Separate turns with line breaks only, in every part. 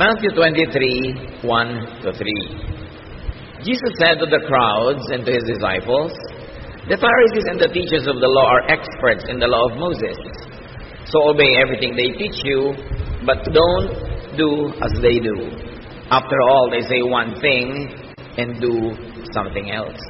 Matthew 23, 1 to 3. Jesus said to the crowds and to his disciples, The Pharisees and the teachers of the law are experts in the law of Moses. So obey everything they teach you, but don't do as they do. After all, they say one thing and do something else.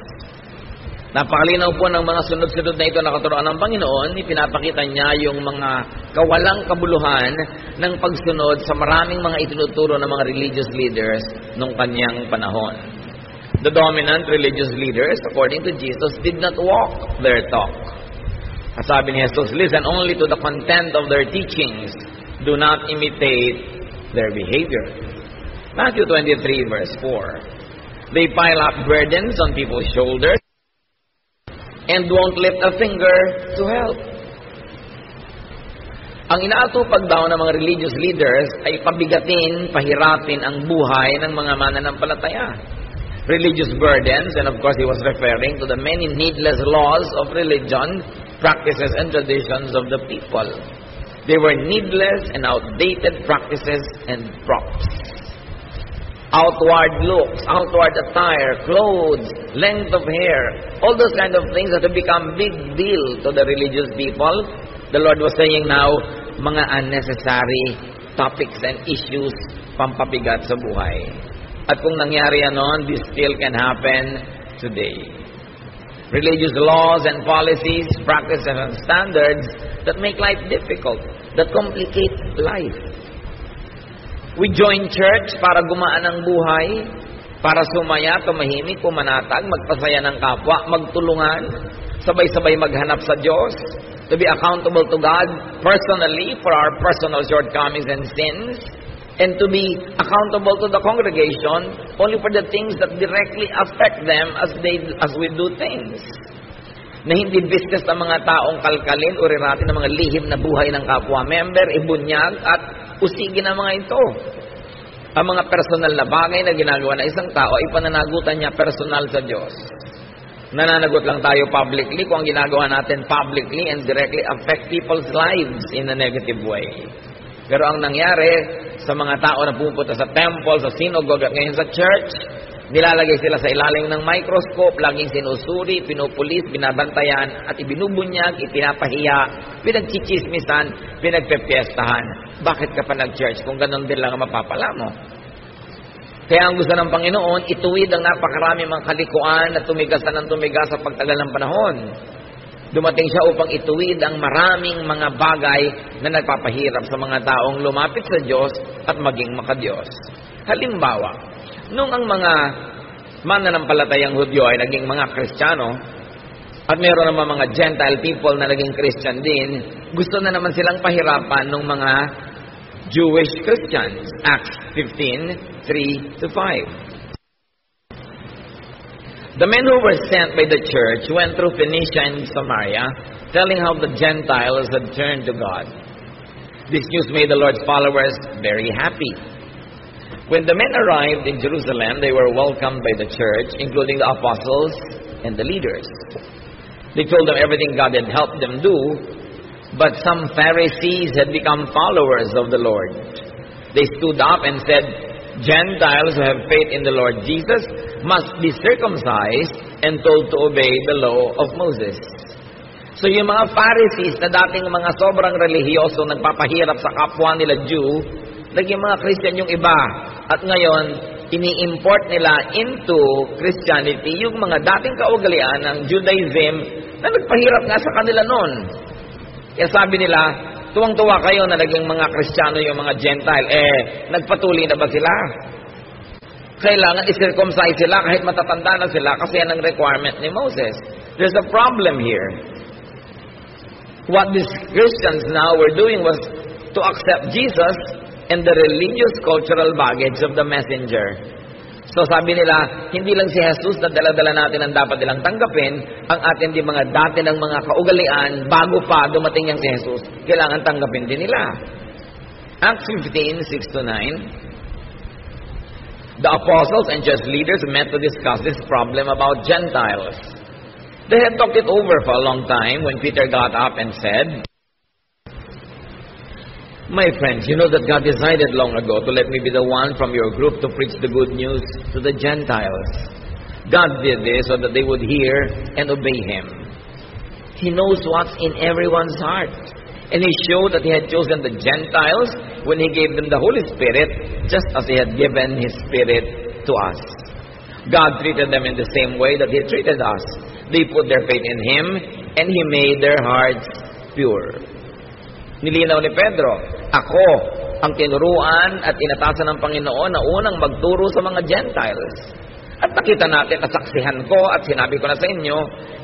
Napakalinaw po ng mga sunod-sunod na ito na katuroan ng Panginoon, ipinapakita niya yung mga kawalang kabuluhan ng pagsunod sa maraming mga itinuturo ng mga religious leaders nung kanyang panahon. The dominant religious leaders, according to Jesus, did not walk their talk. Sabi ni Jesus, listen only to the content of their teachings. Do not imitate their behavior. Matthew 23 verse 4. They pile up burdens on people's shoulders and won't lift a finger to help. Ang inaatupag daw ng mga religious leaders ay pabigatin, pahirapin ang buhay ng mga mananampalataya. Religious burdens, and of course he was referring to the many needless laws of religion, practices, and traditions of the people. They were needless and outdated practices and props. Outward looks, outward attire, clothes, length of hair, all those kind of things that have become big deal to the religious people. The Lord was saying now, mga unnecessary topics and issues pampapigat sa buhay. At kung nangyari yan noon, this still can happen today. Religious laws and policies, practices and standards that make life difficult, that complicate life. We join church para gumaan ang buhay, para sumaya, tumahimik, pumanatag, magpasaya ng kapwa, magtulungan, sabay-sabay maghanap sa Diyos, to be accountable to God personally for our personal shortcomings and sins, and to be accountable to the congregation only for the things that directly affect them as they as we do things. Na hindi business ng mga taong kalkalin o riratin ng mga lihim na buhay ng kapwa member, ibunyag at usigin ang mga ito. Ang mga personal na bagay na ginagawa ng isang tao ay pananagutan niya personal sa Diyos. Nananagot lang tayo publicly kung ang ginagawa natin publicly and directly affect people's lives in a negative way. Pero ang nangyari sa mga tao na pupunta sa temple, sa synagogue at ngayon sa church, nilalagay sila sa ilalim ng microscope, laging sinusuri, pinupulis, binabantayan, at ibinubunyag, ipinapahiya, pinagchichismisan, pinagpepiestahan. Bakit ka pa nag-church kung ganun din lang ang mapapala mo? Kaya ang gusto ng Panginoon, ituwid ang napakarami mga kalikuan at tumigasan ng tumigas sa pagtagal ng panahon. Dumating siya upang ituwid ang maraming mga bagay na nagpapahirap sa mga taong lumapit sa Diyos at maging makadiyos. Halimbawa, nung ang mga mananampalatayang Hudyo ay naging mga Kristiyano, at meron naman mga Gentile people na naging Christian din, gusto na naman silang pahirapan ng mga Jewish Christians. Acts 15, 3 to 5. The men who were sent by the church went through Phoenicia and Samaria, telling how the Gentiles had turned to God. This news made the Lord's followers very happy. When the men arrived in Jerusalem, they were welcomed by the church, including the apostles and the leaders. They told them everything God had helped them do, but some Pharisees had become followers of the Lord. They stood up and said, Gentiles who have faith in the Lord Jesus must be circumcised and told to obey the law of Moses. So yung mga Pharisees na dating mga sobrang religyoso nagpapahirap sa kapwa nila Jew, naging mga Christian yung iba. At ngayon, ini-import nila into Christianity yung mga dating kaugalian ng Judaism na nagpahirap nga sa kanila noon. Kaya sabi nila, tuwang-tuwa kayo na naging mga Kristiyano yung mga Gentile. Eh, nagpatuloy na ba sila? Kailangan i-circumcise sila kahit matatanda na sila kasi yan ang requirement ni Moses. There's a problem here. What these Christians now were doing was to accept Jesus and the religious cultural baggage of the messenger. So sabi nila, hindi lang si Jesus na dala-dala natin ang dapat nilang tanggapin, ang atin din mga dati ng mga kaugalian, bago pa dumating yang si Jesus, kailangan tanggapin din nila. Acts 15, 6 to 9. The apostles and church leaders met to discuss this problem about Gentiles. They had talked it over for a long time when Peter got up and said, My friends, you know that God decided long ago to let me be the one from your group to preach the good news to the Gentiles. God did this so that they would hear and obey Him. He knows what's in everyone's heart. And He showed that He had chosen the Gentiles when He gave them the Holy Spirit, just as He had given His Spirit to us. God treated them in the same way that He treated us. They put their faith in Him, and He made their hearts pure. Nilinaw ni Pedro, ako ang tinuruan at inatasan ng Panginoon na unang magturo sa mga Gentiles. At nakita natin, nasaksihan ko at sinabi ko na sa inyo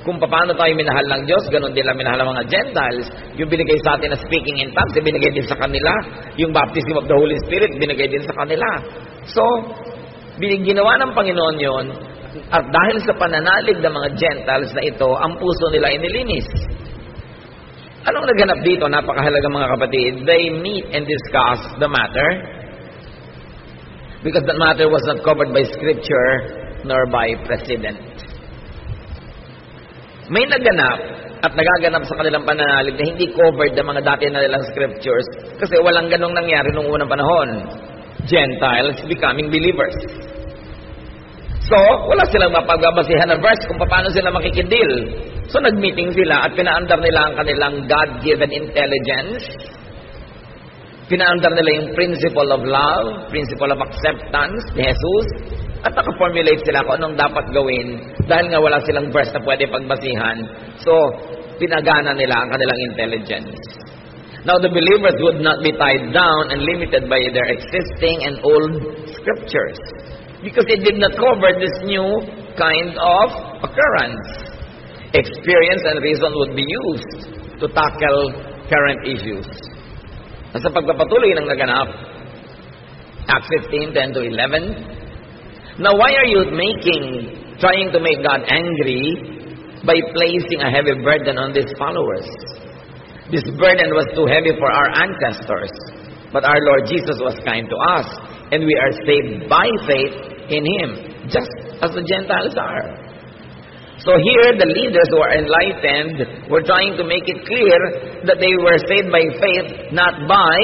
kung paano tayo minahal ng Diyos, ganun din lang minahal ng mga Gentiles. Yung binigay sa atin na speaking in tongues, binigay din sa kanila. Yung baptism of the Holy Spirit, binigay din sa kanila. So, ginawa ng Panginoon yon at dahil sa pananalig ng mga Gentiles na ito, ang puso nila inilinis. Anong naganap dito? Napakahalaga mga kapatid. They meet and discuss the matter because that matter was not covered by scripture nor by precedent. May naganap at nagaganap sa kanilang pananalig na hindi covered ng mga dati na nilang scriptures kasi walang ganong nangyari nung unang panahon. Gentiles becoming believers. So, wala silang mapagbabasihan na verse kung paano sila makikidil. So, nagmeeting sila at pinaandar nila ang kanilang God-given intelligence. Pinaandar nila yung principle of love, principle of acceptance ni Jesus. At nakaformulate sila kung anong dapat gawin dahil nga wala silang verse na pwede pagbasihan. So, pinagana nila ang kanilang intelligence. Now, the believers would not be tied down and limited by their existing and old scriptures because it did not cover this new kind of occurrence. Experience and reason would be used to tackle current issues. At sa pagpapatuloy ng naganap, Acts 15, 10 to 11, Now why are you making, trying to make God angry by placing a heavy burden on these followers? This burden was too heavy for our ancestors, but our Lord Jesus was kind to us, and we are saved by faith in Him, just as the Gentiles are. So here, the leaders who are enlightened were trying to make it clear that they were saved by faith, not by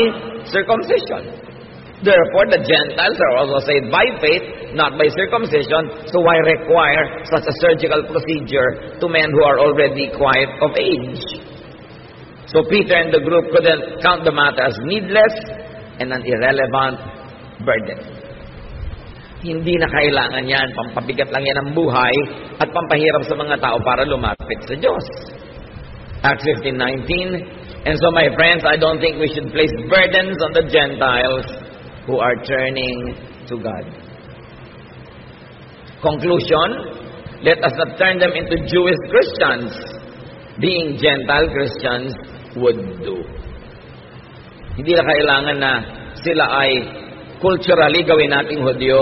circumcision. Therefore, the Gentiles are also saved by faith, not by circumcision. So why require such a surgical procedure to men who are already quite of age? So Peter and the group couldn't count the matter as needless and an irrelevant burden. Hindi na kailangan yan. Pampabigat lang yan ang buhay at pampahirap sa mga tao para lumapit sa Diyos. Acts 15.19 And so my friends, I don't think we should place burdens on the Gentiles who are turning to God. Conclusion, let us not turn them into Jewish Christians. Being Gentile Christians do. Hindi na kailangan na sila ay culturally gawin nating Hudyo.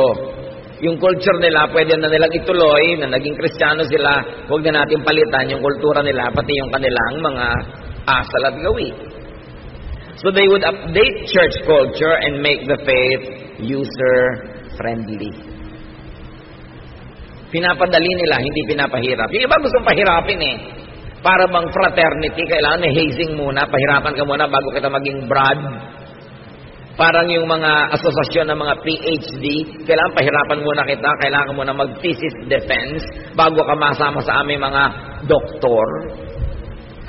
Yung culture nila, pwede na nilang ituloy, na naging Kristiyano sila, huwag na natin palitan yung kultura nila, pati yung kanilang mga asal at gawi. So they would update church culture and make the faith user-friendly. Pinapadali nila, hindi pinapahirap. Yung iba gustong pahirapin eh. Para bang fraternity, kailangan may hazing muna, pahirapan ka muna bago kita maging brad. Parang yung mga asosasyon ng mga PhD, kailangan pahirapan muna kita, kailangan muna mag-thesis defense bago ka masama sa aming mga doktor.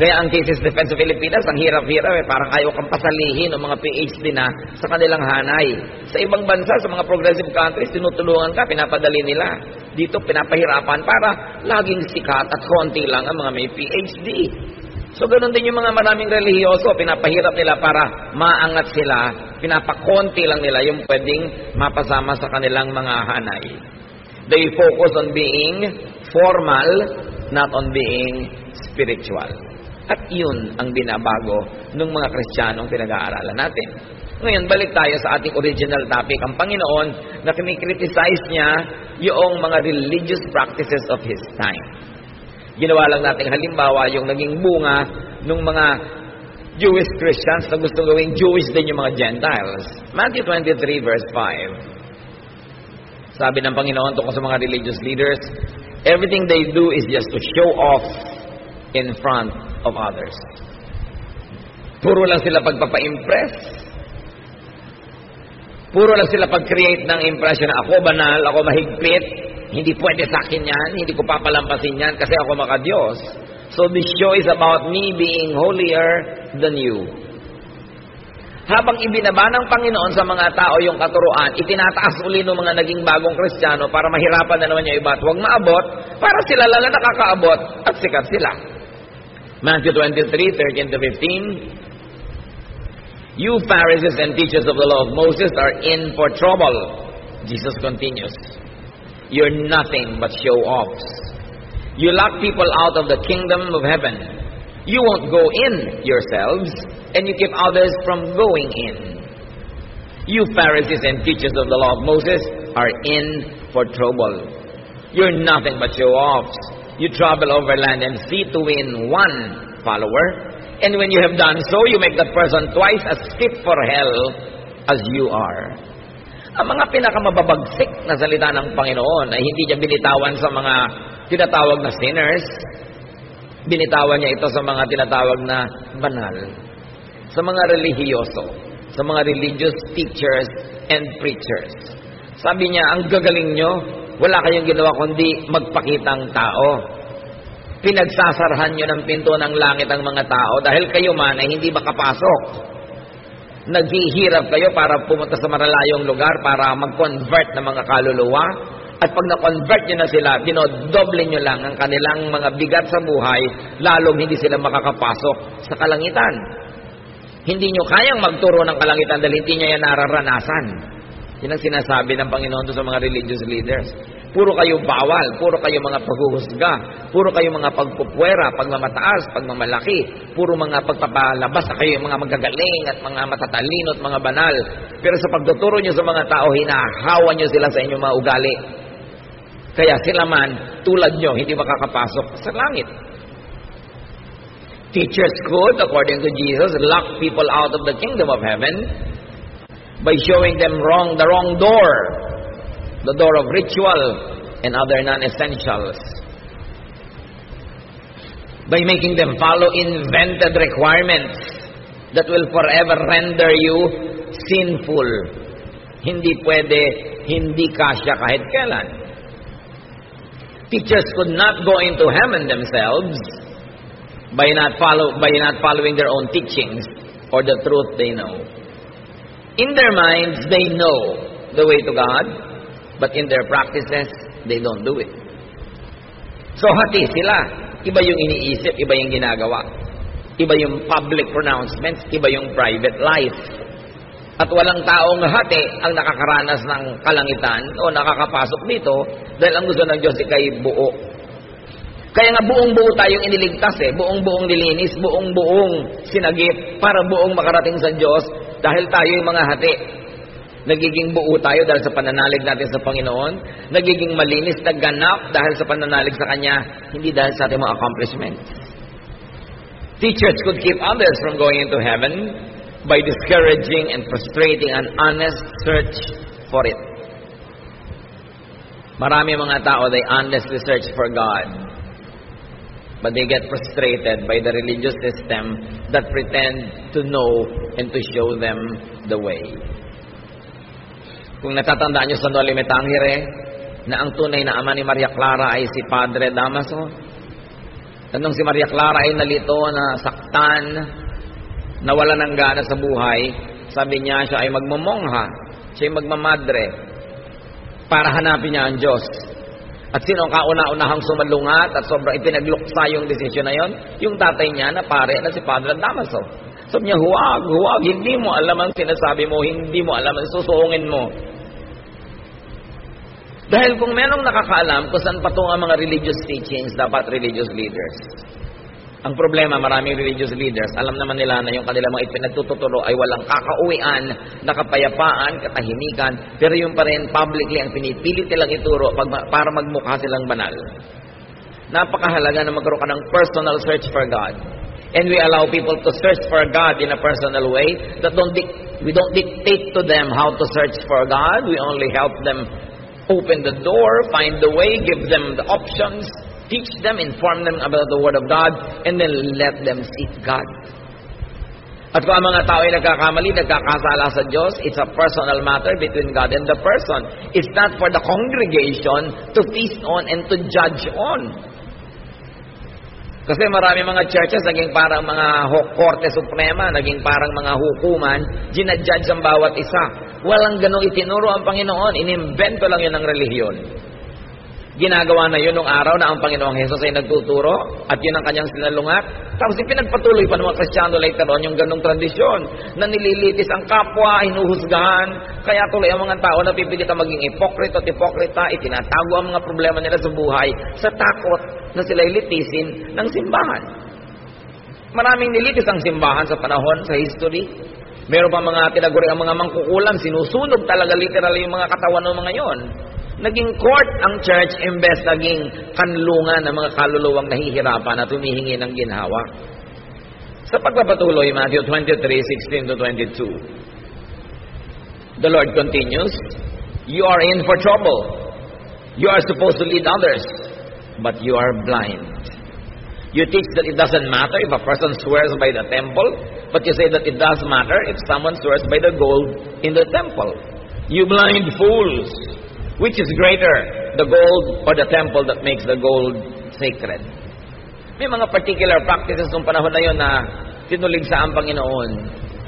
Kaya ang thesis defense sa Pilipinas, ang hirap-hirap eh. Parang ayaw kang pasalihin ng mga PhD na sa kanilang hanay. Sa ibang bansa, sa mga progressive countries, tinutulungan ka, pinapadali nila. Dito, pinapahirapan para laging sikat at konti lang ang mga may PhD. So, ganun din yung mga maraming relihiyoso, pinapahirap nila para maangat sila, pinapakonti lang nila yung pwedeng mapasama sa kanilang mga hanay. They focus on being formal, not on being spiritual. At yun ang binabago ng mga Kristiyanong pinag-aaralan natin. Ngayon, balik tayo sa ating original topic. Ang Panginoon na kinikriticize niya yung mga religious practices of His time. Ginawa lang natin halimbawa yung naging bunga ng mga Jewish Christians na gusto gawing Jewish din yung mga Gentiles. Matthew 23 verse 5. Sabi ng Panginoon tungkol sa mga religious leaders, everything they do is just to show off in front of others. Puro lang sila pagpapa-impress. Puro lang sila pag-create ng impression na ako banal, ako mahigpit, hindi pwede sa akin yan, hindi ko papalampasin yan kasi ako makadiyos. So this show is about me being holier than you. Habang ibinaba ng Panginoon sa mga tao yung katuruan, itinataas uli ng mga naging bagong Kristiyano para mahirapan na naman yung iba at huwag maabot, para sila lala nakakaabot at sikat sila. Matthew 23, 13 to 15, You Pharisees and teachers of the law of Moses are in for trouble. Jesus continues. You're nothing but show offs. You lock people out of the kingdom of heaven. You won't go in yourselves, and you keep others from going in. You Pharisees and teachers of the law of Moses are in for trouble. You're nothing but show offs. You travel over land and sea to win one follower, And when you have done so, you make that person twice as fit for hell as you are. Ang mga pinakamababagsik na salita ng Panginoon ay hindi niya binitawan sa mga tinatawag na sinners. Binitawan niya ito sa mga tinatawag na banal. Sa mga relihiyoso. Sa mga religious teachers and preachers. Sabi niya, ang gagaling nyo, wala kayong ginawa kundi magpakitang tao pinagsasarhan nyo ng pinto ng langit ang mga tao dahil kayo man ay hindi makapasok. Naghihirap kayo para pumunta sa maralayong lugar para mag-convert ng mga kaluluwa. At pag na-convert nyo na sila, dinodoble nyo lang ang kanilang mga bigat sa buhay, lalong hindi sila makakapasok sa kalangitan. Hindi nyo kayang magturo ng kalangitan dahil hindi nyo yan nararanasan. Yan ang sinasabi ng Panginoon sa mga religious leaders. Puro kayo bawal, puro kayo mga paghuhusga, puro kayo mga pagpupwera, pagmamataas, pagmamalaki, puro mga pagpapalabas na kayo mga magagaling at mga matatalino at mga banal. Pero sa pagtuturo nyo sa mga tao, hinahawa nyo sila sa inyong mga ugali. Kaya sila man, tulad nyo, hindi makakapasok sa langit. Teachers could, according to Jesus, lock people out of the kingdom of heaven by showing them wrong the wrong door the door of ritual and other non-essentials. By making them follow invented requirements that will forever render you sinful. Hindi pwede, hindi kasya kahit kailan. Teachers could not go into heaven themselves by not follow by not following their own teachings or the truth they know. In their minds, they know the way to God, But in their practices, they don't do it. So hati sila. Iba yung iniisip, iba yung ginagawa. Iba yung public pronouncements, iba yung private life. At walang taong hati ang nakakaranas ng kalangitan o nakakapasok dito dahil ang gusto ng Diyos ay buo. Kaya nga buong-buo tayong iniligtas eh. Buong-buong nilinis, buong-buong sinagip para buong makarating sa Diyos dahil tayo yung mga hati. Nagiging buo tayo dahil sa pananalig natin sa Panginoon. Nagiging malinis na ganap dahil sa pananalig sa Kanya, hindi dahil sa ating mga accomplishments. Teachers could keep others from going into heaven by discouraging and frustrating an honest search for it. Marami mga tao, they honestly search for God. But they get frustrated by the religious system that pretend to know and to show them the way. Kung natatandaan nyo sa Noli Me Tangere, na ang tunay na ama ni Maria Clara ay si Padre Damaso. At nung si Maria Clara ay nalito na saktan, nawala ng gana sa buhay, sabi niya siya ay magmamongha, siya ay magmamadre, para hanapin niya ang Diyos. At sino ang kauna-unahang sumalungat at sobrang ipinagluksa yung desisyon na yon? Yung tatay niya na pare na si Padre Damaso. Sabi niya, huwag, huwag, hindi mo alam ang sinasabi mo, hindi mo alam ang susuungin mo. Dahil kung merong nakakaalam kung saan patungo ang mga religious teachings, dapat religious leaders. Ang problema, maraming religious leaders, alam naman nila na yung kanilang mga ipinagtuturo ay walang kakauwian, nakapayapaan, katahimikan, pero yung pa rin publicly ang pinipilit nilang ituro pag, para magmukha silang banal. Napakahalaga na magkaroon ka ng personal search for God. And we allow people to search for God in a personal way that don't we don't dictate to them how to search for God. We only help them Open the door, find the way, give them the options, teach them, inform them about the Word of God, and then let them seek God. At kung ang mga tao ay nagkakamali, nagkakasala sa Diyos, it's a personal matter between God and the person. It's not for the congregation to feast on and to judge on. Kasi marami mga churches naging parang mga korte suprema, naging parang mga hukuman, ginadjudge ang bawat isa. Walang ganong itinuro ang Panginoon, inimbento lang yun ng relihiyon. Ginagawa na yun nung araw na ang Panginoong Hesus ay nagtuturo at yun ang kanyang sinalungat. Tapos pinagpatuloy pa ng mga Kristiyano later on yung ganong tradisyon na nililitis ang kapwa, hinuhusgahan. Kaya tuloy ang mga tao na pipilitan maging ipokrito at ipokrita, itinatago ang mga problema nila sa buhay sa takot na sila litisin ng simbahan. Maraming nilitis ang simbahan sa panahon, sa history. Meron pa mga tinaguri ang mga mangkukulam, sinusunog talaga literal yung mga katawan ng mga yon. Naging court ang church imbes naging kanlungan ng mga kaluluwang nahihirapan at humihingi ng ginhawa. Sa pagpapatuloy, Matthew 23:16 to 22. The Lord continues, You are in for trouble. You are supposed to lead others, but you are blind. You teach that it doesn't matter if a person swears by the temple, but you say that it does matter if someone swears by the gold in the temple. You blind fools! Which is greater, the gold or the temple that makes the gold sacred? May mga particular practices nung panahon na yon na tinuligsa ang Panginoon.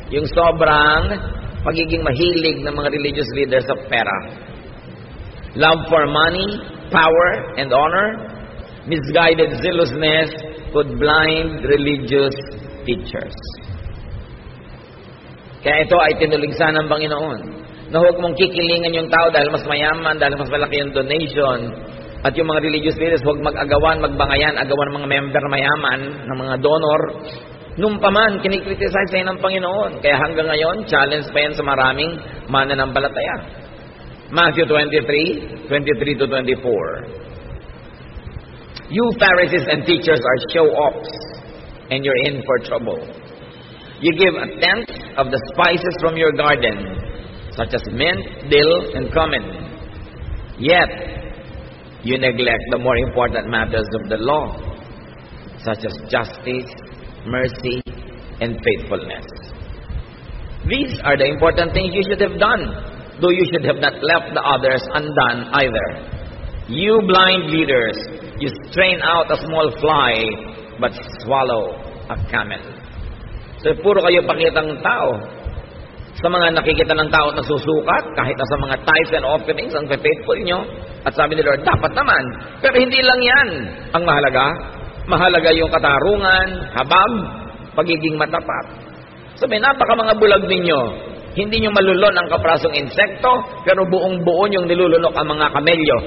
Yung sobrang pagiging mahilig ng mga religious leaders sa pera. Love for money, power, and honor, misguided zealousness could blind religious teachers. Kaya ito ay tinuligsa ng Panginoon na huwag mong kikilingan yung tao dahil mas mayaman, dahil mas malaki yung donation. At yung mga religious leaders, huwag mag-agawan, magbangayan, agawan ng mga member mayaman, ng mga donor. Nung paman, kinikriticize sa'yo ng Panginoon. Kaya hanggang ngayon, challenge pa yan sa maraming mananampalataya. Matthew 23, 23 to 24. You Pharisees and teachers are show-offs, and you're in for trouble. You give a tenth of the spices from your garden, such as mint, dill, and cumin. Yet, you neglect the more important matters of the law, such as justice, mercy, and faithfulness. These are the important things you should have done, though you should have not left the others undone either. You blind leaders, you strain out a small fly, but swallow a camel. So, puro kayo pakitang tao. Sa mga nakikita ng tao na susukat, kahit na sa mga tithes and offerings, ang faithful nyo. At sabi ni Lord, dapat naman. Pero hindi lang yan ang mahalaga. Mahalaga yung katarungan, habag, pagiging matapat. Sabi, napaka mga bulag ninyo. Hindi nyo malulon ang kaprasong insekto, pero buong buo yung nilulunok ang mga kamelyo.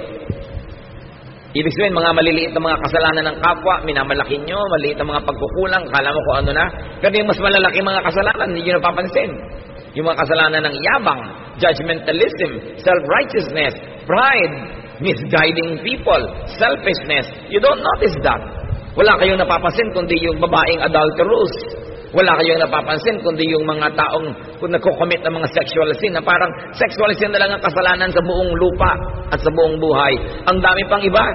Ibig sabihin, mga maliliit na mga kasalanan ng kapwa, minamalaki nyo, maliit na mga pagkukulang, kala mo kung ano na. Pero yung mas malalaki mga kasalanan, hindi nyo napapansin. Yung mga kasalanan ng yabang, judgmentalism, self-righteousness, pride, misguiding people, selfishness. You don't notice that. Wala kayong napapansin kundi yung babaeng adulterous. Wala kayong napapansin kundi yung mga taong kung nagko-commit ng mga sexual sin na parang sexual sin na lang ang kasalanan sa buong lupa at sa buong buhay. Ang dami pang iba.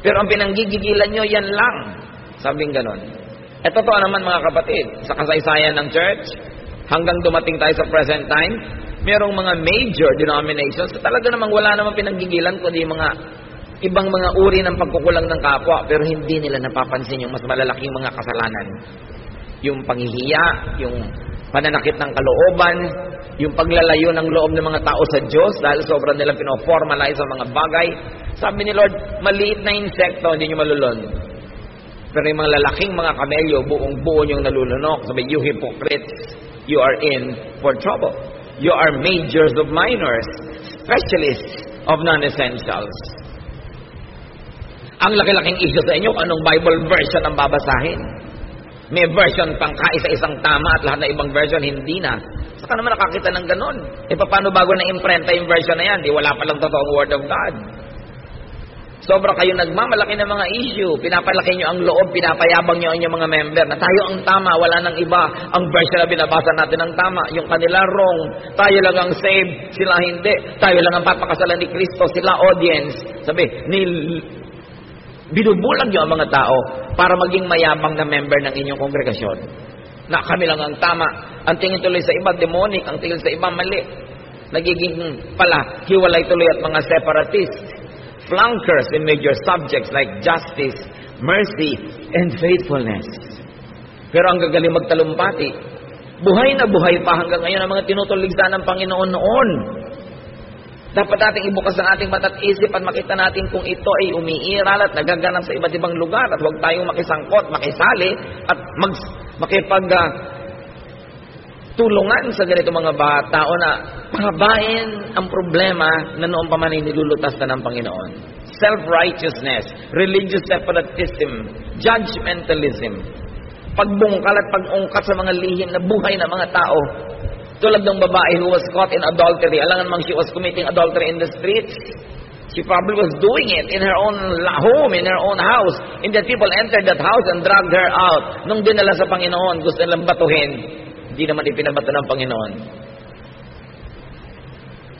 Pero ang pinanggigigilan nyo, yan lang. Sabing ganon. Ito to naman mga kapatid, sa kasaysayan ng church, hanggang dumating tayo sa present time, merong mga major denominations na talaga namang wala namang pinanggigilan kundi mga ibang mga uri ng pagkukulang ng kapwa pero hindi nila napapansin yung mas malalaking mga kasalanan. Yung panghihiya, yung pananakit ng kalooban, yung paglalayo ng loob ng mga tao sa Diyos dahil sobrang nilang pinoformalize sa mga bagay. Sabi ni Lord, maliit na insekto, hindi nyo malulon. Pero yung mga lalaking mga kamelyo, buong buo yung nalulunok. Sabi, you hypocrites, you are in for trouble. You are majors of minors, specialists of non-essentials. Ang laki-laking issue sa inyo, anong Bible version ang babasahin? May version pang kaisa-isang tama at lahat na ibang version hindi na. Saka naman nakakita ng ganun. E paano bago na imprenta yung version na yan? Di wala palang totoong Word of God. Sobra kayo nagmamalaki ng mga issue. Pinapalaki nyo ang loob, pinapayabang nyo ang inyong mga member na tayo ang tama, wala nang iba. Ang verse na binabasa natin ang tama, yung kanila wrong. Tayo lang ang saved, sila hindi. Tayo lang ang papakasalan ni Kristo, sila audience. Sabi, nil, binubulag nyo ang mga tao para maging mayabang na member ng inyong kongregasyon. na kami lang ang tama. Ang tingin tuloy sa iba, demonic. Ang tingin sa iba, mali. Nagiging pala, hiwalay tuloy at mga separatist. Flankers in major subjects like justice, mercy, and faithfulness. Pero ang gagaling magtalumpati, buhay na buhay pa hanggang ngayon ang mga tinutuligsa ng Panginoon noon. Dapat nating ibukas ang ating mata't isip at makita natin kung ito ay umiiral at nagaganap sa iba't ibang lugar at huwag tayong makisangkot, makisali at mag, makipag uh, tulungan sa ganito mga bata o na pahabain ang problema na noong pa man ay nilulutas na ng Panginoon. Self-righteousness, religious separatism, judgmentalism, pagbungkal at pag-ungkat sa mga lihim na buhay ng mga tao tulad ng babae who was caught in adultery. Alangan mang she was committing adultery in the streets. She probably was doing it in her own home, in her own house. And the people entered that house and dragged her out. Nung dinala sa Panginoon, gusto nilang batuhin. Hindi naman ipinabato ng Panginoon.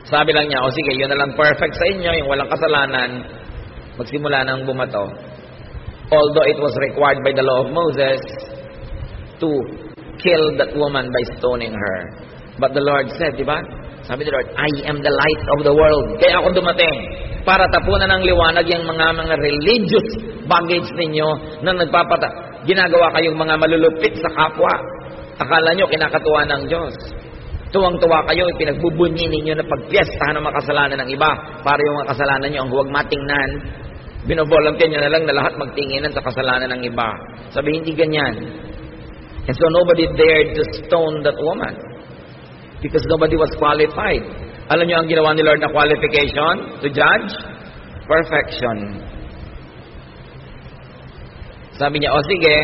Sabi lang niya, o sige, yun na lang perfect sa inyo, yung walang kasalanan, magsimula nang bumato. Although it was required by the law of Moses to kill that woman by stoning her. But the Lord said, di ba? Sabi ni Lord, I am the light of the world. Kaya ako dumating para tapunan ng liwanag yung mga mga religious baggage ninyo na nagpapata. Ginagawa kayong mga malulupit sa kapwa. Akala nyo kinakatuwa ng Diyos. Tuwang-tuwa kayo, ipinagbubunyi ninyo na pagpiestahan ng mga kasalanan ng iba para yung mga kasalanan nyo ang huwag matingnan. Binovolunteer nyo na lang na lahat magtinginan sa kasalanan ng iba. Sabi, hindi ganyan. And so nobody dared to stone that woman because nobody was qualified. Alam niyo ang ginawa ni Lord na qualification to judge? Perfection. Sabi niya, o sige,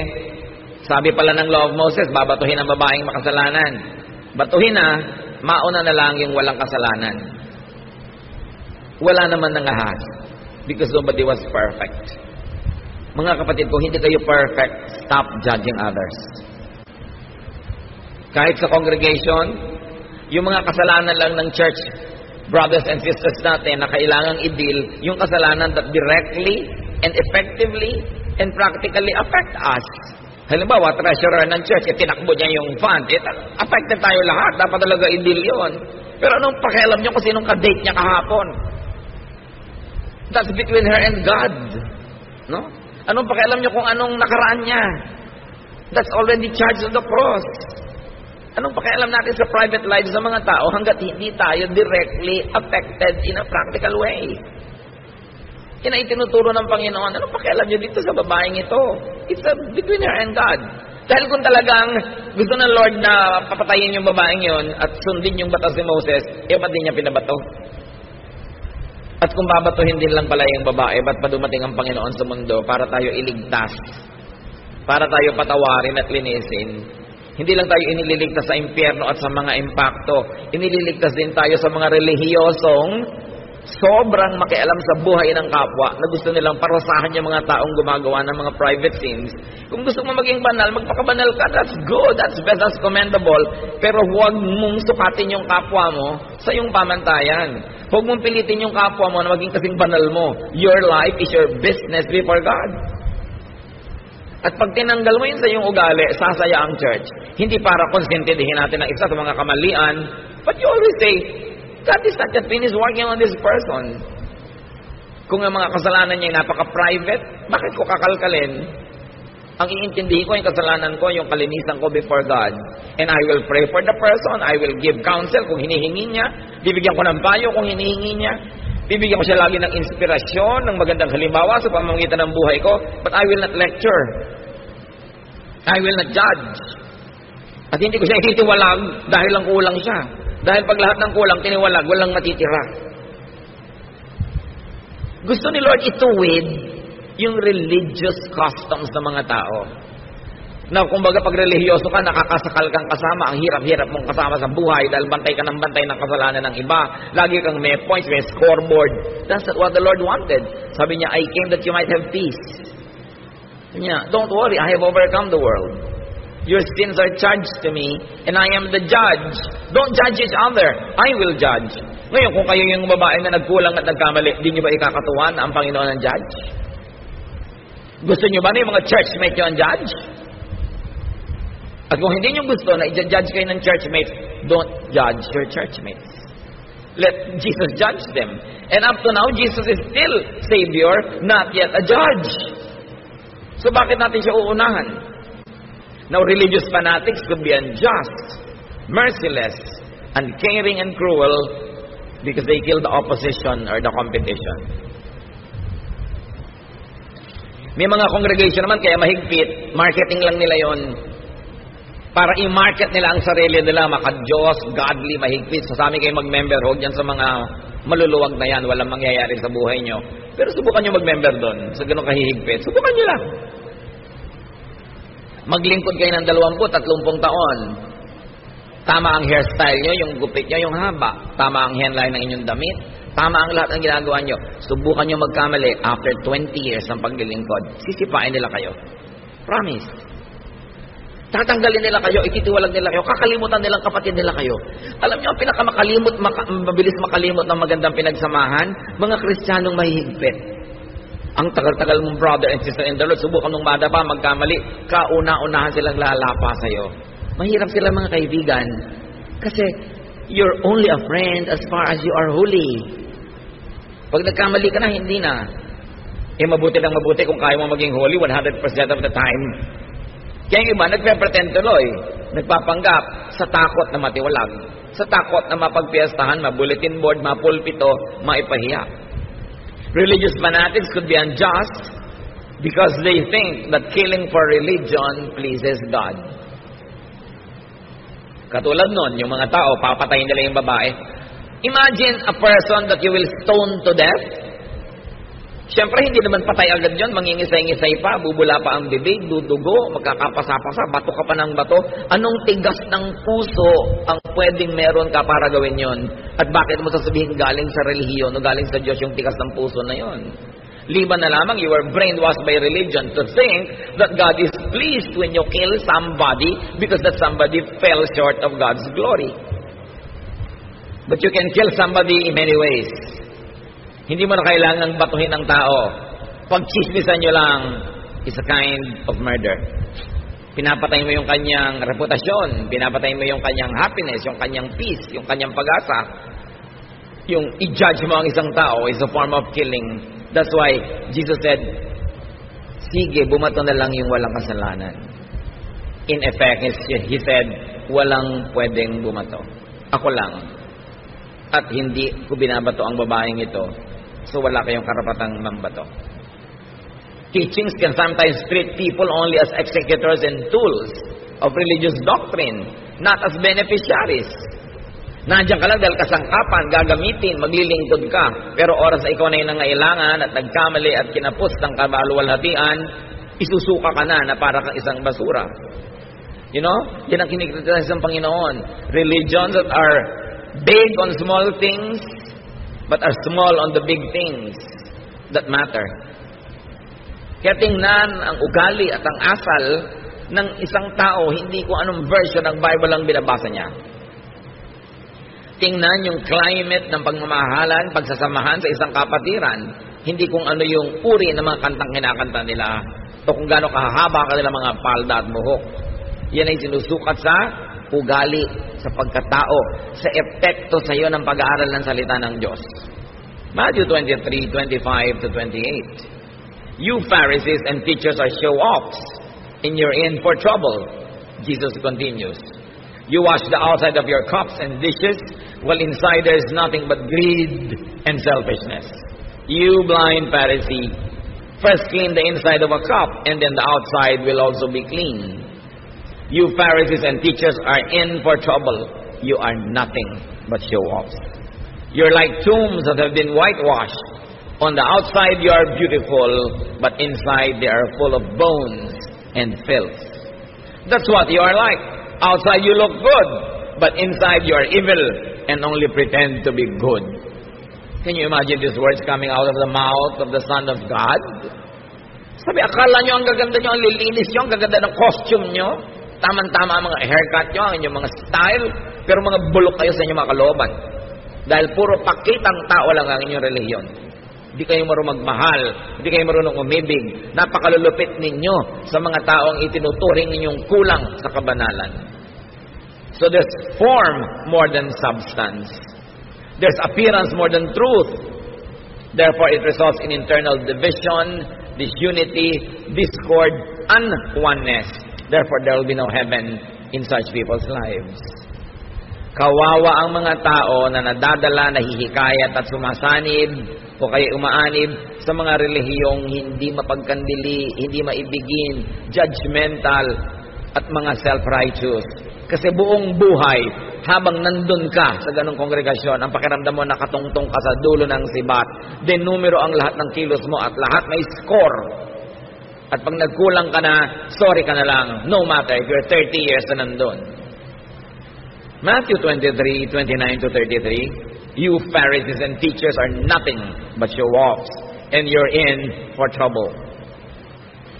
sabi pala ng law of Moses, babatuhin ang babaeng makasalanan. Batuhin na, mauna na lang yung walang kasalanan. Wala naman nangahas because nobody was perfect. Mga kapatid, kung hindi kayo perfect, stop judging others. Kahit sa congregation, yung mga kasalanan lang ng church, brothers and sisters natin, na kailangang i-deal, yung kasalanan that directly and effectively and practically affect us. Halimbawa, treasurer ng church, itinakbo niya yung fund. It, affected tayo lahat. Dapat talaga i-deal yun. Pero anong pakialam niyo kung sinong ka-date niya kahapon? That's between her and God. No? Anong pakialam niyo kung anong nakaraan niya? That's already charged on the cross. Anong pakialam natin sa private lives ng mga tao hanggat hindi tayo directly affected in a practical way? Yan ay tinuturo ng Panginoon. Anong pakialam nyo dito sa babaeng ito? It's a, between her and God. Dahil kung talagang gusto ng Lord na papatayin yung babaeng yon at sundin yung batas ni Moses, eh ba't niya pinabato? At kung babatuhin din lang pala yung babae, ba't pa dumating ang Panginoon sa mundo para tayo iligtas? Para tayo patawarin at linisin? Hindi lang tayo inililigtas sa impyerno at sa mga impakto. Inililigtas din tayo sa mga relihiyosong sobrang makialam sa buhay ng kapwa na gusto nilang parasahan yung mga taong gumagawa ng mga private sins. Kung gusto mo maging banal, magpakabanal ka. That's good. That's best. That's commendable. Pero huwag mong sukatin yung kapwa mo sa iyong pamantayan. Huwag mong pilitin yung kapwa mo na maging kasing banal mo. Your life is your business before God. At pag tinanggal mo yun sa iyong ugali, sasaya ang church. Hindi para konsintidihin natin ang isa sa mga kamalian, but you always say, God is not yet finished working on this person. Kung ang mga kasalanan niya ay napaka-private, bakit ko kakalkalin? Ang iintindihin ko yung kasalanan ko, yung kalinisan ko before God. And I will pray for the person. I will give counsel kung hinihingi niya. Bibigyan ko ng payo kung hinihingi niya. Bibigyan ko siya lagi ng inspirasyon, ng magandang halimbawa sa pamamagitan ng buhay ko. But I will not lecture. I will not judge. At hindi ko siya ititiwalag dahil lang kulang siya. Dahil pag lahat ng kulang, tiniwalag, walang matitira. Gusto ni Lord ituwid yung religious customs ng mga tao. Na kumbaga pag religyoso ka, nakakasakal kang kasama, ang hirap-hirap mong kasama sa buhay dahil bantay ka ng bantay ng kasalanan ng iba. Lagi kang may points, may scoreboard. That's what the Lord wanted. Sabi niya, I came that you might have peace. Sabi niya, don't worry, I have overcome the world. Your sins are charged to me, and I am the judge. Don't judge each other. I will judge. Ngayon, kung kayo yung babae na nagkulang at nagkamali, di niyo ba ikakatuwa na ang Panginoon ang judge? Gusto niyo ba na yung mga church make you ang judge? At kung hindi nyo gusto na i-judge kayo ng churchmates, don't judge your churchmates. Let Jesus judge them. And up to now, Jesus is still Savior, not yet a judge. So bakit natin siya uunahan? Now, religious fanatics could be unjust, merciless, uncaring, and cruel because they kill the opposition or the competition. May mga congregation naman kaya mahigpit, marketing lang nila yon para i-market nila ang sarili nila, maka-Diyos, godly, mahigpit. So sa kayo mag-member, huwag yan sa mga maluluwag na yan, walang mangyayari sa buhay nyo. Pero subukan nyo mag-member doon, sa ganun kahihigpit. Subukan nyo lang. Maglingkod kayo ng 20, 30 taon. Tama ang hairstyle nyo, yung gupit nyo, yung haba. Tama ang hairline ng inyong damit. Tama ang lahat ng ginagawa nyo. Subukan nyo magkamali after 20 years ng paglilingkod. Sisipain nila kayo. Promise. Tatanggalin nila kayo, ikitiwalag nila kayo, kakalimutan nilang kapatid nila kayo. Alam niyo, ang pinakamakalimot, maka, mabilis makalimot ng magandang pinagsamahan, mga Kristiyanong mahihigpit. Ang tagal-tagal mong brother and sister in the Lord, subukan mong madapa, magkamali, kauna-unahan silang lalapa sa'yo. Mahirap sila mga kaibigan. Kasi, you're only a friend as far as you are holy. Pag nagkamali ka na, hindi na. Eh, mabuti lang mabuti kung kaya mo maging holy 100% of the time. Kaya yung iba, nagpe-pretend tuloy. Nagpapanggap sa takot na matiwalag. Sa takot na mapagpiestahan, mabulletin board, mapulpito, maipahiya. Religious fanatics could be unjust because they think that killing for religion pleases God. Katulad nun, yung mga tao, papatayin nila yung babae. Imagine a person that you will stone to death Siyempre, hindi naman patay agad yun. Mangingisay-ngisay pa, bubula pa ang bibig, dudugo, magkakapasa-pasa, bato ka pa ng bato. Anong tigas ng puso ang pwedeng meron ka para gawin yon? At bakit mo sasabihin galing sa relihiyon o galing sa Diyos yung tigas ng puso na yon? Liban na lamang, you were brainwashed by religion to think that God is pleased when you kill somebody because that somebody fell short of God's glory. But you can kill somebody in many ways. Hindi mo na kailangang batuhin ng tao. Pagchismisan nyo lang is a kind of murder. Pinapatay mo yung kanyang reputasyon, pinapatay mo yung kanyang happiness, yung kanyang peace, yung kanyang pag-asa. Yung i-judge mo ang isang tao is a form of killing. That's why Jesus said, sige, bumato na lang yung walang kasalanan. In effect, he said, walang pwedeng bumato. Ako lang. At hindi ko binabato ang babaeng ito So wala kayong karapatang mambato. Teachings can sometimes treat people only as executors and tools of religious doctrine, not as beneficiaries. Nandiyan ka lang dahil kasangkapan, gagamitin, maglilingkod ka. Pero oras na ikaw na yung nangailangan at nagkamali at kinapos ng kabaluwalhatian, isusuka ka na na para kang isang basura. You know? Yan ang kinikritisas ng Panginoon. Religions that are big on small things but are small on the big things that matter. Kaya tingnan ang ugali at ang asal ng isang tao, hindi kung anong version ng Bible ang binabasa niya. Tingnan yung climate ng pagmamahalan, pagsasamahan sa isang kapatiran, hindi kung ano yung uri ng mga kantang kinakanta nila o kung gaano kahahaba kanila mga palda at buhok. Yan ay sinusukat sa ugali, sa pagkatao, sa epekto sa iyo ng pag-aaral ng salita ng Diyos. Matthew 23, 25 to 28. You Pharisees and teachers are show-offs, and you're in for trouble. Jesus continues. You wash the outside of your cups and dishes, while inside there is nothing but greed and selfishness. You blind Pharisee, first clean the inside of a cup, and then the outside will also be clean. You Pharisees and teachers are in for trouble. You are nothing but show-offs. You're like tombs that have been whitewashed. On the outside you are beautiful, but inside they are full of bones and filth. That's what you are like. Outside you look good, but inside you are evil and only pretend to be good. Can you imagine these words coming out of the mouth of the Son of God? Sabi, akala nyo ang gaganda nyo, ang lilinis nyo, ang gaganda ng costume nyo. Tama-tama ang mga haircut nyo, ang inyong mga style, pero mga bulok kayo sa inyong mga kalooban. Dahil puro pakitang tao lang ang inyong relihiyon. Hindi kayo marunong magmahal. Hindi kayo marunong umibig. Napakalulupit ninyo sa mga taong itinuturing ninyong kulang sa kabanalan. So there's form more than substance. There's appearance more than truth. Therefore, it results in internal division, disunity, discord, and oneness. Therefore, there will be no heaven in such people's lives. Kawawa ang mga tao na nadadala, nahihikayat at sumasanib o kaya umaanib sa mga relihiyong hindi mapagkandili, hindi maibigin, judgmental, at mga self-righteous. Kasi buong buhay, habang nandun ka sa ganong kongregasyon, ang pakiramdam mo nakatungtong ka sa dulo ng sibat, denumero ang lahat ng kilos mo at lahat may score. At pag nagkulang ka na, sorry ka na lang, no matter if you're 30 years na nandun. Matthew 23, 29 to 33, You Pharisees and teachers are nothing but show-offs, and you're in for trouble.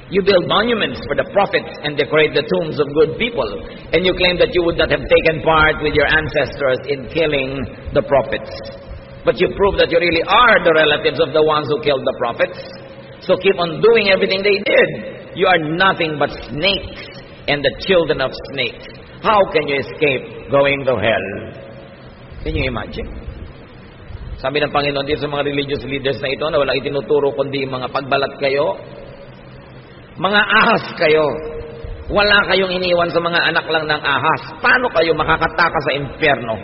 You build monuments for the prophets and decorate the tombs of good people, and you claim that you would not have taken part with your ancestors in killing the prophets. But you prove that you really are the relatives of the ones who killed the prophets. So keep on doing everything they did. You are nothing but snakes and the children of snakes. How can you escape going to hell? Can you imagine? Sabi ng Panginoon dito sa mga religious leaders na ito na walang itinuturo kundi mga pagbalat kayo, mga ahas kayo. Wala kayong iniwan sa mga anak lang ng ahas. Paano kayo makakataka sa impyerno?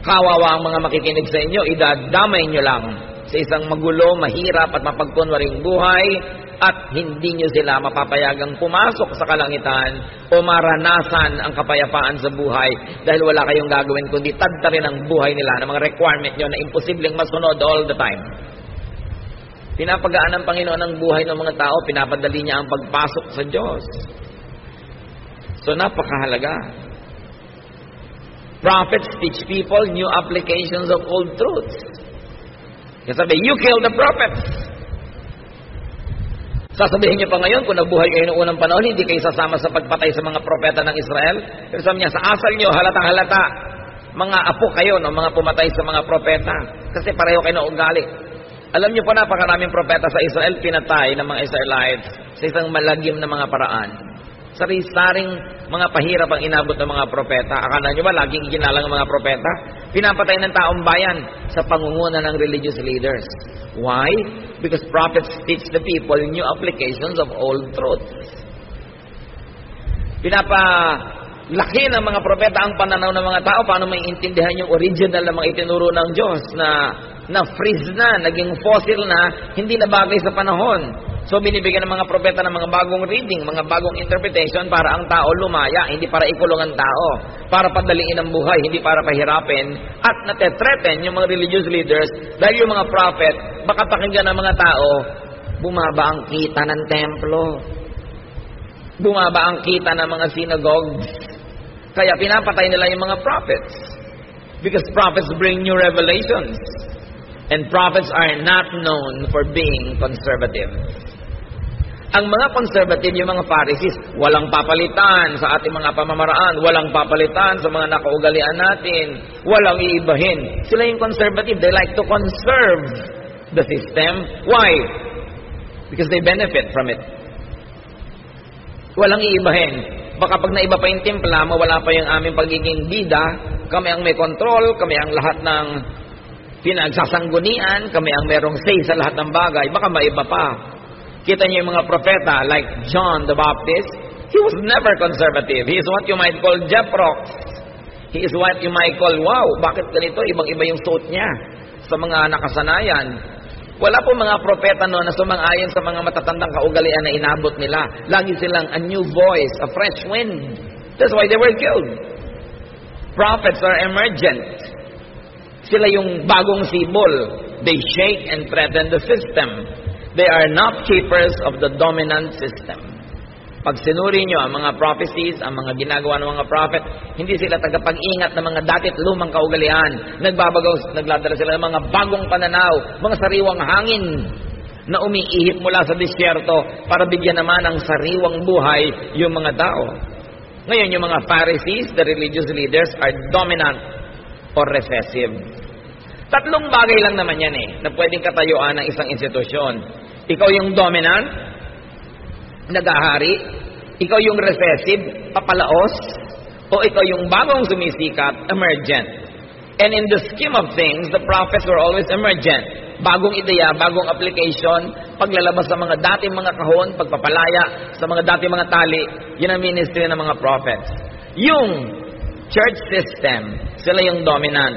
Kawawa ang mga makikinig sa inyo, idadamay nyo lang sa isang magulo, mahirap at mapagkunwaring buhay at hindi nyo sila mapapayagang pumasok sa kalangitan o maranasan ang kapayapaan sa buhay dahil wala kayong gagawin kundi tadtarin ang buhay nila ng mga requirement nyo na imposibleng masunod all the time. Pinapagaan ng Panginoon ang buhay ng mga tao, pinapadali niya ang pagpasok sa Diyos. So napakahalaga. Prophets teach people new applications of old truths. Sabi, you kill the prophets. Sasabihin niyo pa ngayon, kung nabuhay kayo noong unang panahon, hindi kayo sasama sa pagpatay sa mga propeta ng Israel. Pero sabi niya, sa asal niyo, halatang halata, mga apo kayo, no, mga pumatay sa mga propeta. Kasi pareho kayo ng ugali. Alam niyo po, napakaraming propeta sa Israel, pinatay ng mga Israelites sa isang malagim na mga paraan. Sari-saring mga pahirap ang inabot ng mga propeta. Akala niyo ba laging iginalang ang mga propeta? Pinapatay ng taong bayan sa pangunguna ng religious leaders. Why? Because prophets teach the people new applications of old truths. Pinapa laki ng mga propeta ang pananaw ng mga tao paano maintindihan yung original na mga itinuro ng Diyos na na freeze na, naging fossil na, hindi na bagay sa panahon. So binibigyan ng mga propeta ng mga bagong reading, mga bagong interpretation para ang tao lumaya, hindi para ikulong ang tao, para padaliin ang buhay, hindi para pahirapin, at natetreten yung mga religious leaders dahil yung mga prophet, baka pakinggan ng mga tao, bumaba ang kita ng templo, bumaba ang kita ng mga synagogues, kaya pinapatay nila yung mga prophets. Because prophets bring new revelations. And prophets are not known for being conservative. Ang mga conservative, yung mga Pharisees, walang papalitan sa ating mga pamamaraan, walang papalitan sa mga nakaugalian natin, walang iibahin. Sila yung conservative, they like to conserve the system. Why? Because they benefit from it. Walang iibahin. Baka pag naiba pa yung timpla, mawala pa yung aming pagiging bida, kami ang may control, kami ang lahat ng pinagsasanggunian, kami ang merong say sa lahat ng bagay, baka maiba pa. Kita niyo yung mga propeta like John the Baptist, he was never conservative. He is what you might call Jeprox. He is what you might call, wow, bakit ganito? Ibang-iba yung suit niya sa mga nakasanayan. Wala po mga propeta no na sumang-ayon sa mga matatandang kaugalian na inabot nila. Lagi silang a new voice, a fresh wind. That's why they were killed. Prophets are emergent. Sila yung bagong sibol. They shake and threaten the system. They are not keepers of the dominant system. Pag sinuri nyo ang mga prophecies, ang mga ginagawa ng mga prophet, hindi sila tagapag-ingat ng mga datit lumang kaugalian. Nagbabagaw, nagladala sila ng mga bagong pananaw, mga sariwang hangin na umiihip mula sa disyerto para bigyan naman ng sariwang buhay yung mga tao. Ngayon, yung mga Pharisees, the religious leaders, are dominant or recessive. Tatlong bagay lang naman yan eh, na pwedeng katayuan ng isang institusyon. Ikaw yung dominant, nagahari, ikaw yung recessive, papalaos, o ikaw yung bagong sumisikat, emergent. And in the scheme of things, the prophets were always emergent. Bagong ideya, bagong application, paglalabas sa mga dating mga kahon, pagpapalaya sa mga dating mga tali, yun ang ministry ng mga prophets. Yung church system, sila yung dominant.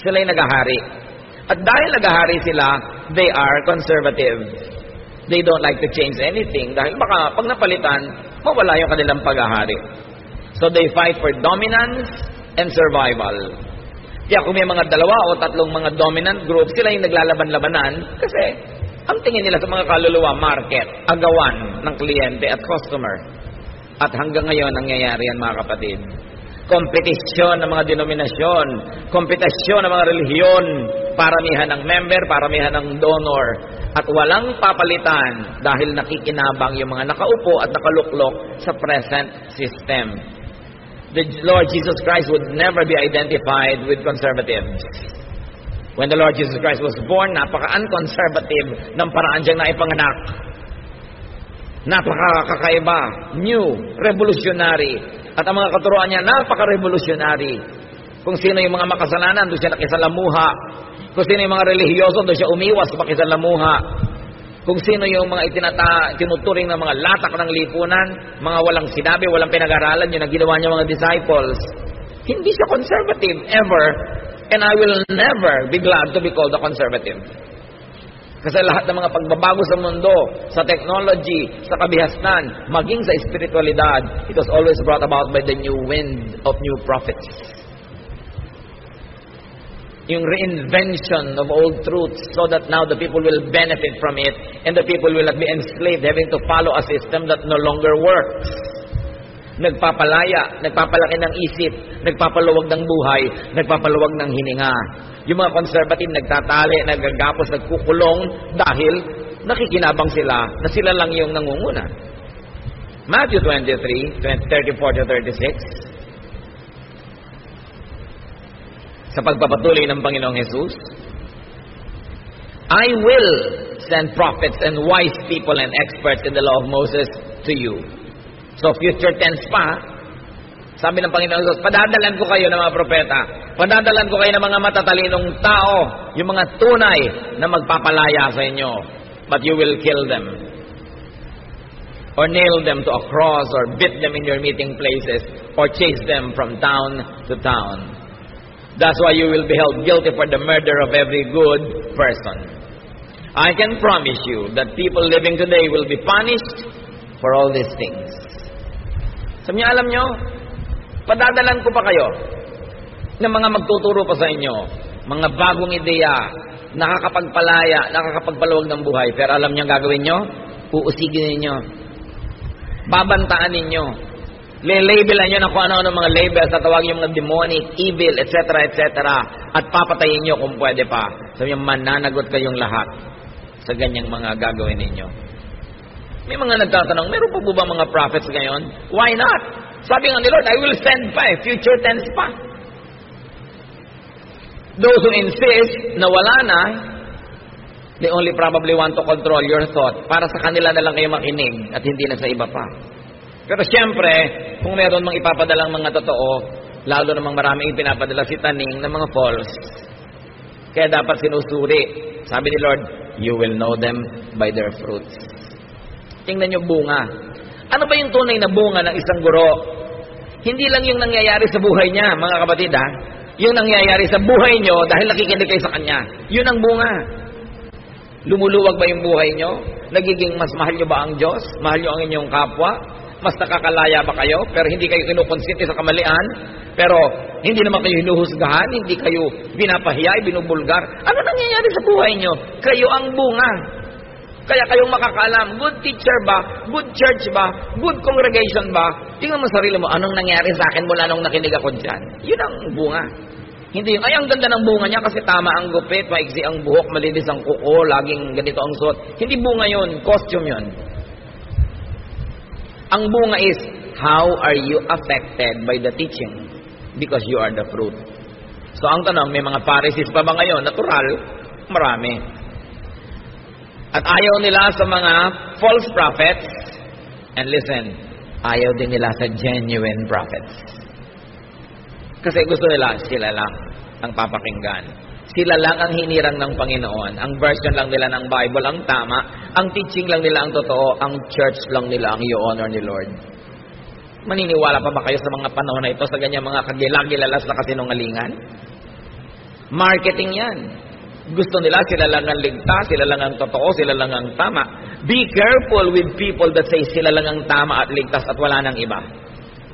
Sila yung nagahari. At dahil nagahari sila, they are conservative. They don't like to change anything dahil baka pag napalitan, mawala yung kanilang paghahari. So they fight for dominance and survival. Kaya kung may mga dalawa o tatlong mga dominant group, sila yung naglalaban-labanan kasi ang tingin nila sa mga kaluluwa, market, agawan ng kliyente at customer. At hanggang ngayon, nangyayari yan mga kapatid. Kompetisyon ng mga denominasyon, kompetisyon ng mga relihiyon, paramihan ng member, paramihan ng donor, at walang papalitan dahil nakikinabang yung mga nakaupo at nakaluklok sa present system. The Lord Jesus Christ would never be identified with conservatives. When the Lord Jesus Christ was born, napaka-unconservative ng paraan siyang naipanganak. Napaka-kakaiba, new, revolutionary. At ang mga katuruan niya, napaka-revolutionary. Kung sino yung mga makasalanan, doon siya nakisalamuha. Kung sino yung mga relihiyoso, doon siya umiwas makisalamuha. Kung sino yung mga itinata, tinuturing ng mga latak ng lipunan, mga walang sinabi, walang pinag-aralan, yun ang ginawa niya mga disciples. Hindi siya conservative, ever. And I will never be glad to be called a conservative. Kasi lahat ng mga pagbabago sa mundo, sa technology, sa kabihasnan, maging sa espiritualidad, it was always brought about by the new wind of new prophets. Yung reinvention of old truths so that now the people will benefit from it and the people will not be enslaved having to follow a system that no longer works. Nagpapalaya, nagpapalaki ng isip, nagpapaluwag ng buhay, nagpapaluwag ng hininga. Yung mga conservative nagtatali, nagagapos, nagkukulong dahil nakikinabang sila na sila lang yung nangunguna. Matthew 23, 34 to 36. Sa pagpapatuloy ng Panginoong Jesus, I will send prophets and wise people and experts in the law of Moses to you. So future tense pa, sabi ng Panginoon Jesus, padadalan ko kayo ng mga propeta. Padadalan ko kayo ng mga matatalinong tao, yung mga tunay na magpapalaya sa inyo. But you will kill them. Or nail them to a cross, or beat them in your meeting places, or chase them from town to town. That's why you will be held guilty for the murder of every good person. I can promise you that people living today will be punished for all these things. Sabi niyo, alam nyo, padadalan ko pa kayo ng mga magtuturo pa sa inyo, mga bagong ideya, nakakapagpalaya, nakakapagpaluwag ng buhay. Pero alam niyo ang gagawin nyo? Uusigin ninyo. Babantaan ninyo. Le-labelan nyo ng kung ano-ano mga labels, tatawagin yung mga demonic, evil, etc., etc. At papatayin nyo kung pwede pa. Sabi niyo, mananagot kayong lahat sa ganyang mga gagawin ninyo. May mga nagtatanong, meron pa po ba mga prophets ngayon? Why not? Sabi nga ni Lord, I will send pa eh, future tense pa. Those who insist na wala na, they only probably want to control your thought para sa kanila na lang kayo makinig at hindi na sa iba pa. Pero siyempre, kung meron mang ipapadalang mga totoo, lalo namang maraming ipinapadala si Taning ng mga false, kaya dapat sinusuri. Sabi ni Lord, you will know them by their fruits. Tingnan niyo bunga. Ano ba yung tunay na bunga ng isang guro? Hindi lang yung nangyayari sa buhay niya, mga kapatid ha. Yung nangyayari sa buhay niyo dahil nakikinig kayo sa kanya. Yun ang bunga. Lumuluwag ba yung buhay niyo? Nagiging mas mahal niyo ba ang Diyos? Mahal niyo ang inyong kapwa? Mas nakakalaya ba kayo? Pero hindi kayo kinukonsente sa kamalian? Pero hindi naman kayo hinuhusgahan? Hindi kayo binapahiya, binubulgar? Ano nangyayari sa buhay niyo? Kayo ang bunga. Kaya kayong makakalam, good teacher ba? Good church ba? Good congregation ba? Tingnan mo sarili mo, anong nangyari sa akin mula nung nakinig ako dyan? Yun ang bunga. Hindi yung, ay, ang ganda ng bunga niya kasi tama ang gupit, maigsi ang buhok, malinis ang kuko, laging ganito ang suot. Hindi bunga yun, costume yun. Ang bunga is, how are you affected by the teaching? Because you are the fruit. So ang tanong, may mga Pharisees pa ba ngayon? Natural, marami. At ayaw nila sa mga false prophets. And listen, ayaw din nila sa genuine prophets. Kasi gusto nila, sila lang ang papakinggan. Sila lang ang hinirang ng Panginoon. Ang version lang nila ng Bible ang tama. Ang teaching lang nila ang totoo. Ang church lang nila ang you honor ni Lord. Maniniwala pa ba kayo sa mga panahon na ito sa ganyan mga kagilagilalas na kasinungalingan? Marketing yan. Gusto nila, sila lang ang ligtas, sila lang ang totoo, sila lang ang tama. Be careful with people that say sila lang ang tama at ligtas at wala nang iba.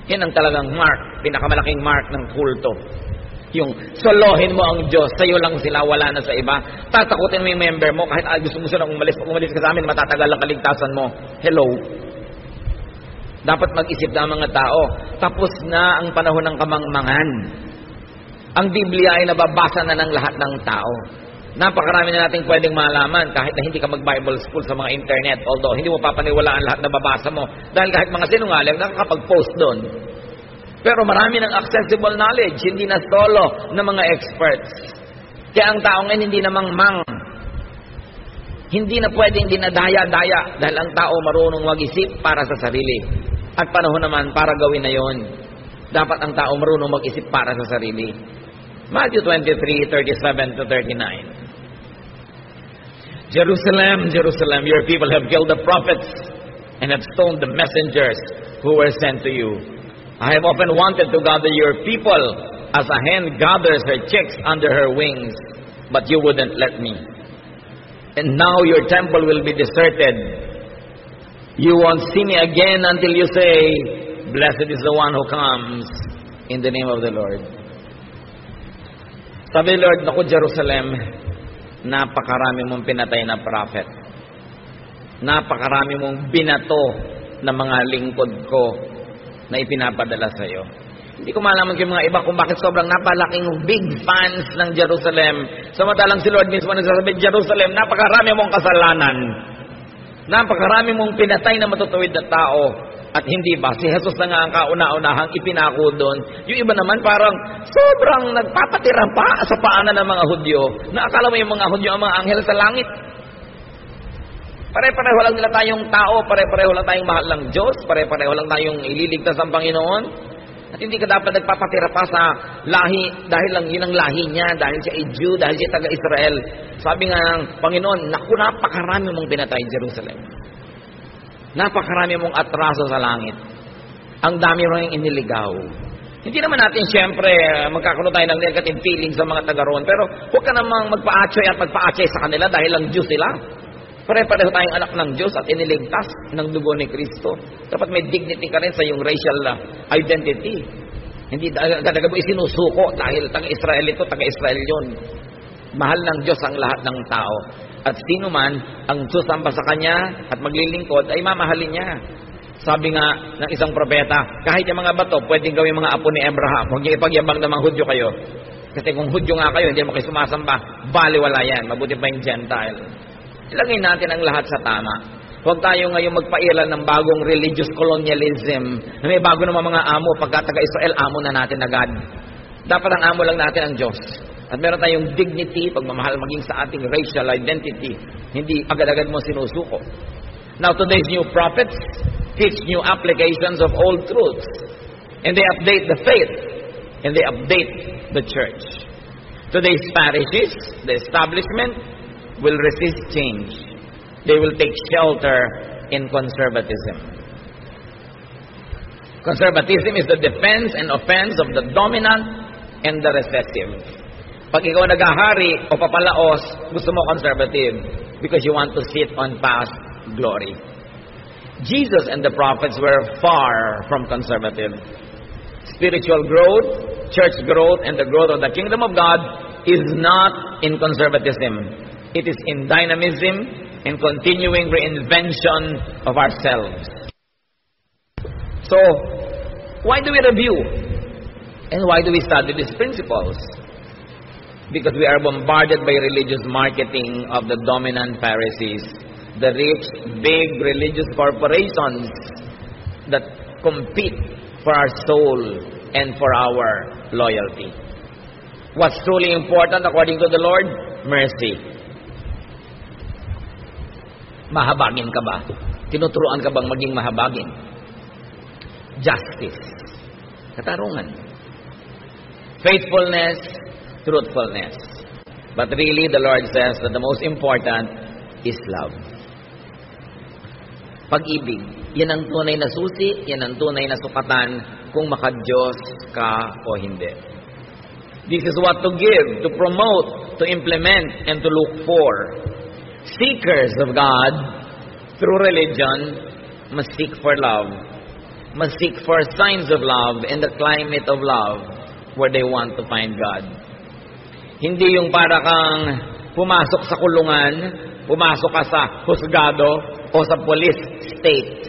Yan ang talagang mark, pinakamalaking mark ng kulto. Yung solohin mo ang Diyos, sa'yo lang sila, wala na sa iba. Tatakutin mo yung member mo, kahit ah, gusto mo silang umalis, pag umalis ka sa amin, matatagal ang kaligtasan mo. Hello? Dapat mag-isip na ang mga tao. Tapos na ang panahon ng kamangmangan. Ang Biblia ay nababasa na ng lahat ng tao. Napakarami na nating pwedeng malaman kahit na hindi ka mag-Bible school sa mga internet. Although, hindi mo papaniwalaan lahat na babasa mo. Dahil kahit mga sinungaling, nakakapag-post doon. Pero marami ng accessible knowledge, hindi na solo ng mga experts. Kaya ang tao ngayon hindi na mangmang. Hindi na pwedeng dinadaya-daya dahil ang tao marunong mag-isip para sa sarili. At panahon naman para gawin na yon. Dapat ang tao marunong mag-isip para sa sarili. Matthew 23, 37 to 39. Jerusalem, Jerusalem, your people have killed the prophets and have stoned the messengers who were sent to you. I have often wanted to gather your people as a hen gathers her chicks under her wings, but you wouldn't let me. And now your temple will be deserted. You won't see me again until you say, Blessed is the one who comes in the name of the Lord. Sabi Lord, naku Jerusalem, napakarami mong pinatay na prophet. Napakarami mong binato ng mga lingkod ko na ipinapadala sa iyo. Hindi ko malaman kung mga iba kung bakit sobrang napalaking big fans ng Jerusalem. Samantalang si Lord mismo nagsasabi, Jerusalem, napakarami mong kasalanan. Napakarami mong pinatay na matutuwid na tao. At hindi ba, si Jesus na nga ang kauna-unahang ipinako doon. Yung iba naman parang sobrang nagpapatira pa sa paanan ng mga Hudyo. Na akala mo yung mga Hudyo ang mga anghel sa langit. Pare-pareho lang nila tayong tao, pare-pareho lang tayong mahal ng Diyos, pare-pareho lang tayong ililigtas ng Panginoon. At hindi ka dapat nagpapatira pa sa lahi dahil lang yun ang lahi niya, dahil siya ay Jew, dahil siya taga-Israel. Sabi nga ng Panginoon, naku, napakarami mong pinatay Jerusalem. Napakarami mong atraso sa langit. Ang dami mo yung iniligaw. Hindi naman natin siyempre magkakaroon tayo ng negative feelings sa mga taga roon, pero huwag ka namang magpa-atsoy at magpa-atsoy sa kanila dahil lang Diyos sila. Pare-pareho tayong anak ng Diyos at iniligtas ng dugo ni Kristo. Dapat may dignity ka rin sa iyong racial uh, identity. Hindi talaga mo isinusuko dahil taga-Israel ito, taga-Israel yun. Mahal ng Diyos ang lahat ng tao. At sino man ang susamba sa Kanya at maglilingkod ay mamahalin niya. Sabi nga ng isang propeta, kahit yung mga bato, pwedeng gawin mga apo ni Abraham. Huwag niyo ipagyabang na mga Hudyo kayo. Kasi kung Hudyo nga kayo, hindi mo kayo sumasamba, baliwala yan. Mabuti pa yung Gentile. Ilagay natin ang lahat sa tama. Huwag tayo ngayon magpailan ng bagong religious colonialism may bago naman mga amo. Pagka taga-Israel, amo na natin agad. Dapat ang amo lang natin ang Diyos. At meron tayong dignity, pagmamahal maging sa ating racial identity. Hindi agad-agad mo sinusuko. Now, today's new prophets teach new applications of old truths. And they update the faith. And they update the church. Today's parishes, the establishment, will resist change. They will take shelter in conservatism. Conservatism is the defense and offense of the dominant and the recessive. Pag ikaw nagahari o papalaos, gusto mo conservative because you want to sit on past glory. Jesus and the prophets were far from conservative. Spiritual growth, church growth, and the growth of the kingdom of God is not in conservatism. It is in dynamism and continuing reinvention of ourselves. So, why do we review? And why do we study these principles? Because we are bombarded by religious marketing of the dominant Pharisees, the rich, big religious corporations that compete for our soul and for our loyalty. What's truly important according to the Lord? Mercy. Mahabagin ka ba? Tinuturuan ka bang maging mahabagin? Justice. Katarungan. Faithfulness, truthfulness. But really, the Lord says that the most important is love. Pag-ibig. Yan ang tunay na susi, yan ang tunay na sukatan kung makadiyos ka o hindi. This is what to give, to promote, to implement, and to look for. Seekers of God through religion must seek for love, must seek for signs of love in the climate of love where they want to find God. Hindi yung para kang pumasok sa kulungan, pumasok ka sa husgado o sa police state.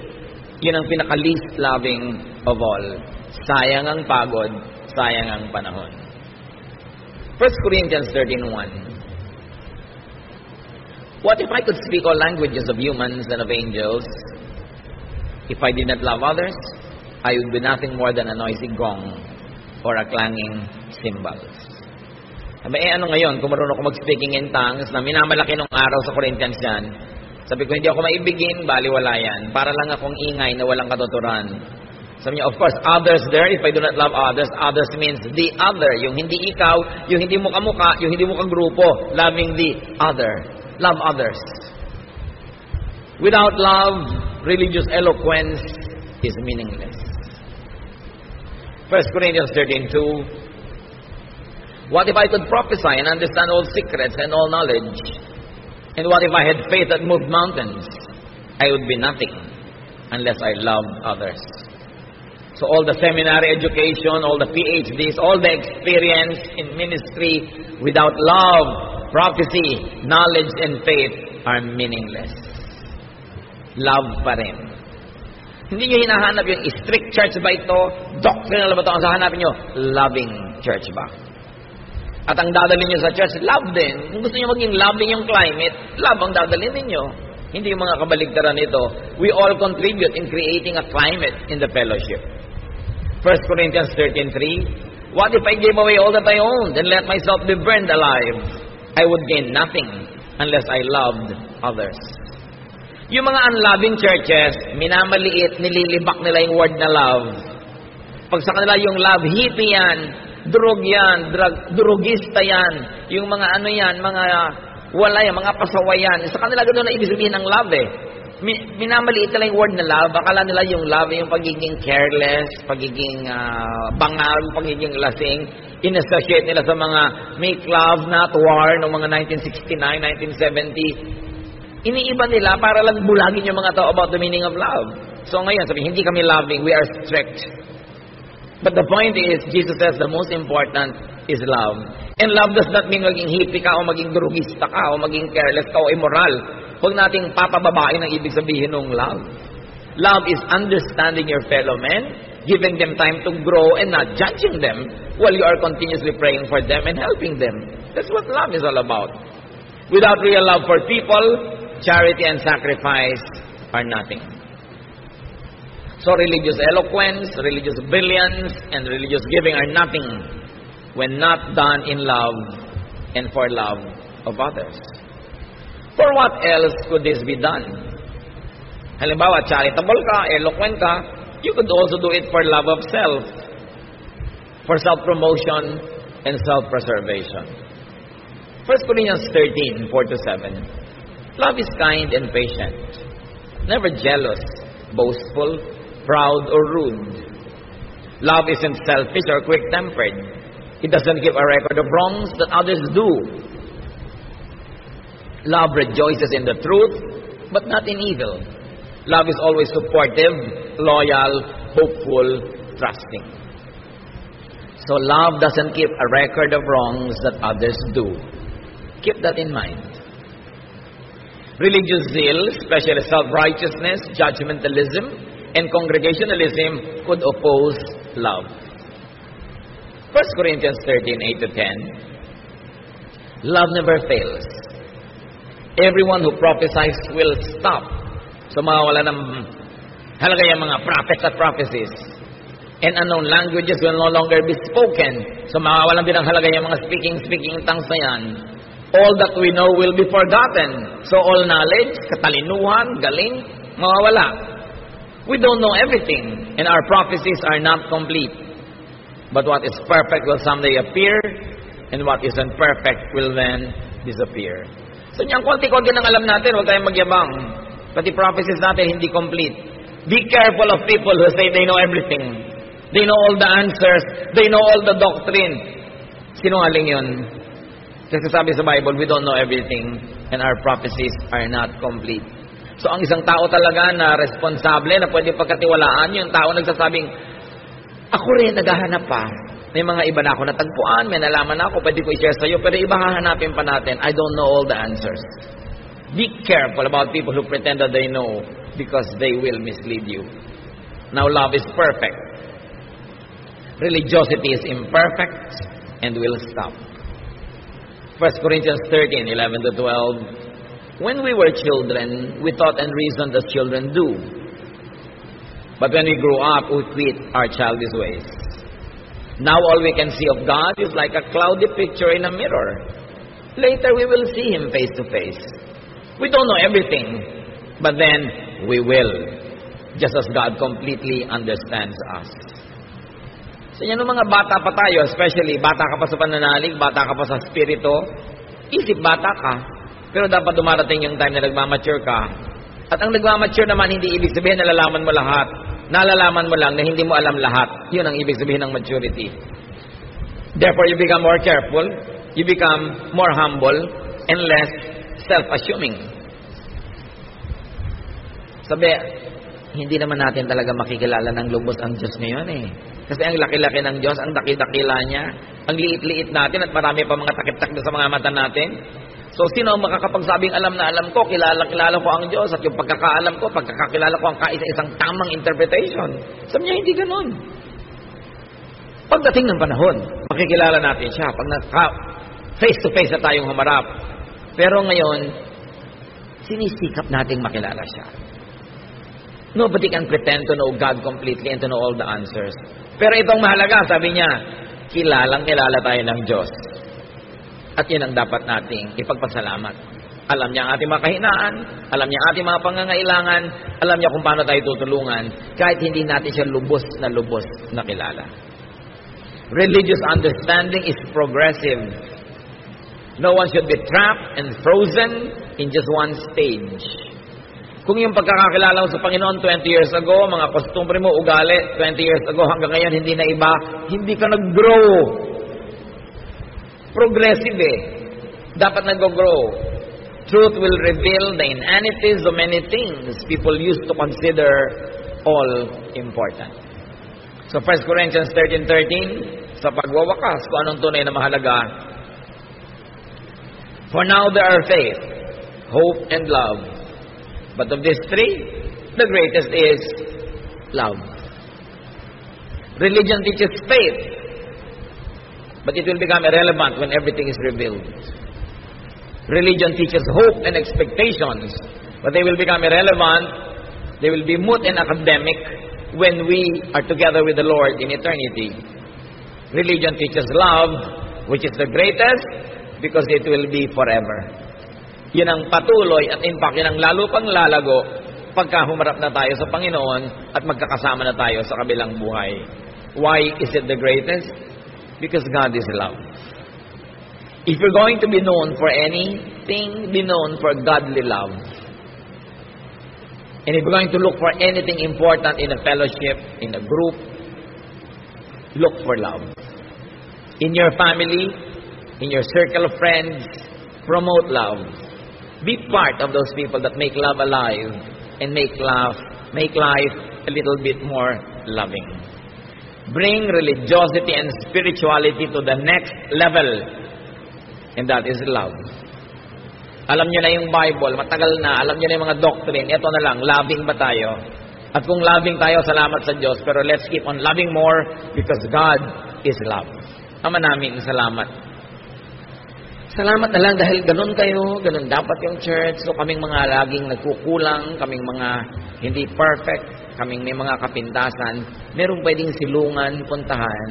Yun ang pinaka-least loving of all. Sayang ang pagod, sayang ang panahon. 1 Corinthians 13.1 What if I could speak all languages of humans and of angels? If I did not love others, I would be nothing more than a noisy gong or a clanging cymbals. Sabi, eh ano ngayon, kung marunong ako mag-speaking in tongues, na minamalaki nung araw sa Corinthians yan, sabi ko, hindi ako maibigin, baliwala yan. Para lang akong ingay na walang katuturan. Sabi niya, of course, others there, if I do not love others, others means the other. Yung hindi ikaw, yung hindi mo kamuka, yung hindi mo kagrupo. Loving the other. Love others. Without love, religious eloquence is meaningless. 1 Corinthians 13.2 What if I could prophesy and understand all secrets and all knowledge? And what if I had faith that moved mountains? I would be nothing unless I loved others. So all the seminary education, all the PhDs, all the experience in ministry without love, prophecy, knowledge, and faith are meaningless. Love pa rin. Hindi nyo hinahanap yung strict church ba ito? Doctrinal ba ito? Ang hahanapin nyo, loving church ba? At ang dadalhin nyo sa church, love din. Kung gusto nyo maging loving yung climate, love ang dadalhin ninyo. Hindi yung mga kabaligtaran nito. We all contribute in creating a climate in the fellowship. 1 Corinthians 13.3 What if I gave away all that I owned and let myself be burned alive? I would gain nothing unless I loved others. Yung mga unloving churches, minamaliit, nililibak nila yung word na love. Pag sa kanila yung love, hippie yan, drug yan, drug, drugista yan, yung mga ano yan, mga wala yan, mga pasaway yan. Sa kanila gano'n na ibig sabihin ng love eh. Minamaliit nila yung word na love. Akala nila yung love yung pagiging careless, pagiging uh, bangal, pagiging lasing. In-associate nila sa mga make love, not war, noong mga 1969, 1970. Iniiba nila para lang bulagin yung mga tao about the meaning of love. So ngayon, sabi, hindi kami loving, we are strict. But the point is, Jesus says the most important is love. And love does not mean maging hippie ka o maging drugista ka o maging careless ka o immoral. Huwag nating papababain ang ibig sabihin ng love. Love is understanding your fellow men, giving them time to grow and not judging them while you are continuously praying for them and helping them. That's what love is all about. Without real love for people, charity and sacrifice are nothing. So religious eloquence, religious brilliance, and religious giving are nothing when not done in love and for love of others. For what else could this be done? Halimbawa, charitable ka, eloquent ka, you could also do it for love of self, for self-promotion and self-preservation. 1 Corinthians 13, 4 to 7. Love is kind and patient, never jealous, boastful, proud, or rude. Love isn't selfish or quick tempered. It doesn't keep a record of wrongs that others do. Love rejoices in the truth, but not in evil. Love is always supportive, loyal, hopeful, trusting. So love doesn't keep a record of wrongs that others do. Keep that in mind. Religious zeal, especially self-righteousness, judgmentalism, and congregationalism could oppose love. 1 Corinthians 13, 8 to 10. Love never fails. Everyone who prophesies will stop. So mawawala ng halaga yung mga prophets at prophecies. And unknown languages will no longer be spoken. So mawawalan din ang halaga yung mga speaking, speaking tongues na yan. All that we know will be forgotten. So all knowledge, katalinuhan, galing, mawawala. We don't know everything, and our prophecies are not complete. But what is perfect will someday appear, and what isn't perfect will then disappear. So niyang konti-konti nang alam natin, huwag tayong magyabang. Pati prophecies natin hindi complete. Be careful of people who say they know everything. They know all the answers. They know all the doctrine. Sinungaling yun. Kasi sabi sa Bible, we don't know everything and our prophecies are not complete. So ang isang tao talaga na responsable, na pwede pagkatiwalaan, yung tao nagsasabing, ako rin, naghahanap pa. May mga iba na ako natagpuan, may nalaman na ako, pwede ko i-share sa iyo, pero iba hahanapin pa natin. I don't know all the answers. Be careful about people who pretend that they know because they will mislead you. Now, love is perfect. Religiosity is imperfect and will stop. 1 Corinthians 13, 11 to 12. When we were children, we thought and reasoned as children do. But when we grew up, we quit our childish ways. Now all we can see of God is like a cloudy picture in a mirror. Later we will see Him face to face. We don't know everything, but then we will, just as God completely understands us. So yan mga bata pa tayo, especially bata ka pa sa pananalig, bata ka pa sa spirito, isip bata ka, pero dapat dumarating yung time na nagmamature ka. At ang nagmamature naman, hindi ibig sabihin na nalalaman mo lahat. Nalalaman mo lang na hindi mo alam lahat. Yun ang ibig sabihin ng maturity. Therefore, you become more careful, you become more humble, and less self-assuming. Sabi, hindi naman natin talaga makikilala ng lubos ang Diyos ngayon eh. Kasi ang laki-laki ng Diyos, ang dakil-dakila niya, ang liit-liit natin at marami pa mga takip-takip sa mga mata natin. So, sino ang makakapagsabing alam na alam ko, kilala-kilala ko ang Diyos at yung pagkakaalam ko, pagkakakilala ko ang kaisa-isang tamang interpretation. Sabi niya, hindi ganun. Pagdating ng panahon, makikilala natin siya. Pag naka, face-to-face na tayong humarap. Pero ngayon, sinisikap nating makilala siya. Nobody can pretend to know God completely and to know all the answers. Pero itong mahalaga, sabi niya, kilalang kilala tayo ng Diyos. At yun ang dapat nating ipagpasalamat. Alam niya ang ating mga kahinaan, alam niya ang ating mga pangangailangan, alam niya kung paano tayo tutulungan, kahit hindi natin siya lubos na lubos na kilala. Religious understanding is progressive. No one should be trapped and frozen in just one stage. Kung yung pagkakakilala mo sa Panginoon 20 years ago, mga kostumbre mo, ugali, 20 years ago hanggang ngayon hindi na iba, hindi ka nag-grow. Progressive eh. Dapat nag-grow. Truth will reveal the inanities of many things people used to consider all important. So 1 Corinthians 13.13, sa pagwawakas kung anong tunay na mahalaga. For now there are faith, hope, and love. But of these three, the greatest is love. Religion teaches faith, but it will become irrelevant when everything is revealed. Religion teaches hope and expectations, but they will become irrelevant, they will be moot and academic when we are together with the Lord in eternity. Religion teaches love, which is the greatest, because it will be forever. Yun ang patuloy at impact, yun ang lalo pang lalago pagka humarap na tayo sa Panginoon at magkakasama na tayo sa kabilang buhay. Why is it the greatest? Because God is love. If you're going to be known for anything, be known for godly love. And if you're going to look for anything important in a fellowship, in a group, look for love. In your family, in your circle of friends, promote love. Be part of those people that make love alive and make love, make life a little bit more loving. Bring religiosity and spirituality to the next level, and that is love. Alam niyo na yung Bible, matagal na, alam niyo na yung mga doctrine, ito na lang, loving ba tayo? At kung loving tayo, salamat sa Diyos, pero let's keep on loving more because God is love. Ama namin, salamat. Salamat na lang dahil ganun kayo, ganun dapat yung church. So kaming mga laging nagkukulang, kaming mga hindi perfect. Kaming may mga kapintasan, merong pwedeng silungan, puntahan,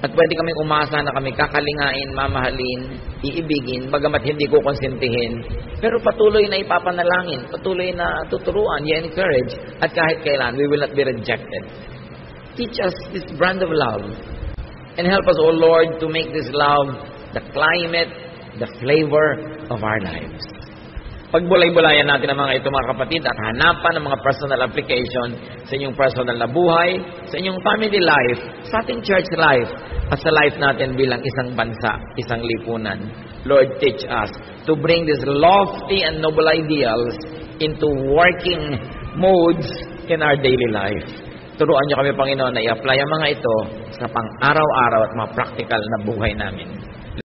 at pwede kaming umasa na kami kakalingain, mamahalin, iibigin, bagamat hindi ko konsentihin. Pero patuloy na ipapanalangin, patuloy na tuturuan, i-encourage, at kahit kailan, we will not be rejected. Teach us this brand of love. And help us, O Lord, to make this love the climate, the flavor of our lives. Pagbulay-bulayan natin ang mga ito mga kapatid at hanapan ng mga personal application sa inyong personal na buhay, sa inyong family life, sa ating church life, at sa life natin bilang isang bansa, isang lipunan. Lord, teach us to bring these lofty and noble ideals into working modes in our daily life. Turuan niyo kami, Panginoon, na i-apply ang mga ito sa pang-araw-araw at mga practical na buhay namin.